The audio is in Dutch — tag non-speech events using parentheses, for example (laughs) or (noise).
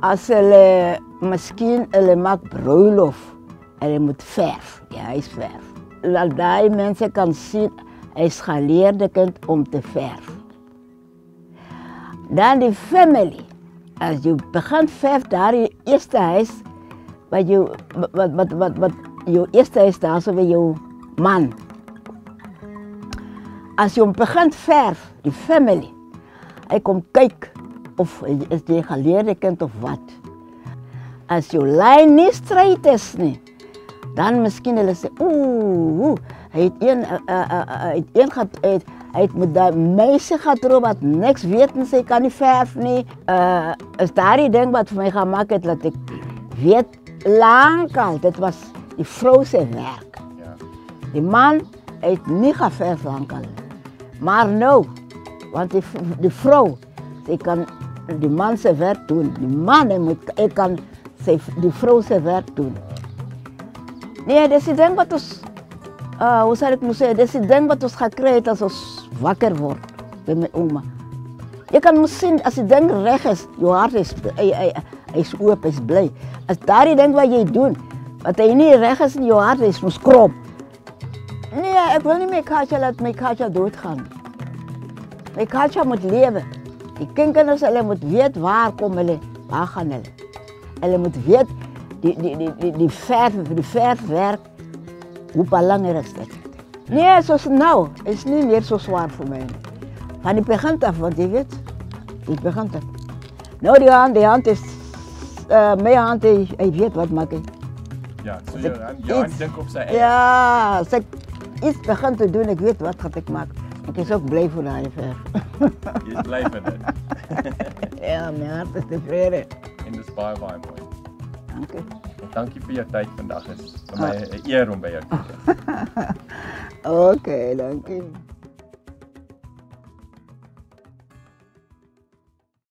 As hulle miskien hulle maak bruilof, hulle moet verf, die huis verf. Laat daai mense kan sien hy's geleerde kind om te verf. Dan die family. As jy begin verf daar die eerste huis wat jy wat wat wat wat jou eerste huis daar by jou man. As jy hom begin verf, die family. Hy kom kyk of is jy geleerde kind of wat. As jou lyn nie stryd is nie, dan miskien hulle sê ooh, hy het een uh, uh, hy het met daai meisie getrou wat niks weet en sy kan nie verf nie. Uh is daardie ding wat vir my gemaak het dat ek weet lankal dit was die vrou se werk. Ja. Die man het nie geverf lankal nie. Maar nou, want die, die vrou, sy kan die man se werk doen. Die man moet hy kan sy die vrou se werk doen. Nee, dis die ding wat ons uh hoe sal ek moet sê, dis die ding wat ons gekry het as ons wakker word by my ouma. Jy kan mos sien as die ding reg is, jou hart is hy hy hy's oop, hy's bly. As daardie ding wat jy doen, wat hy nie reg is in jou hart is, mos krop. Nee, ek wil nie my Katja laat my Katja doodgaan. My Katja moet lewe. Die kinders hulle moet weet waar kom hulle, waar gaan hulle. Hulle moet weet die die die die die verf, die verfwerk hoe is dit. Nee, soos nou is nie meer so swaar vir my nie. Van die begin af, want jy weet, die begin af. Nou die hand, die hand is uh, my hand, hy, hy weet wat maak hy. Ja, so ek hand, hand op sy eie. Ja, as ek iets begin te doen, ek weet wat gaan ek maak. Ek is ook blij voor daai verf. Jy bly vir dit. ja, my hart is tevrede. En dis baie baie mooi. Dankie. Dankie vir jou tyd vandag. Dit is vir my 'n eer om by jou te wees. (laughs) Okay, dankie.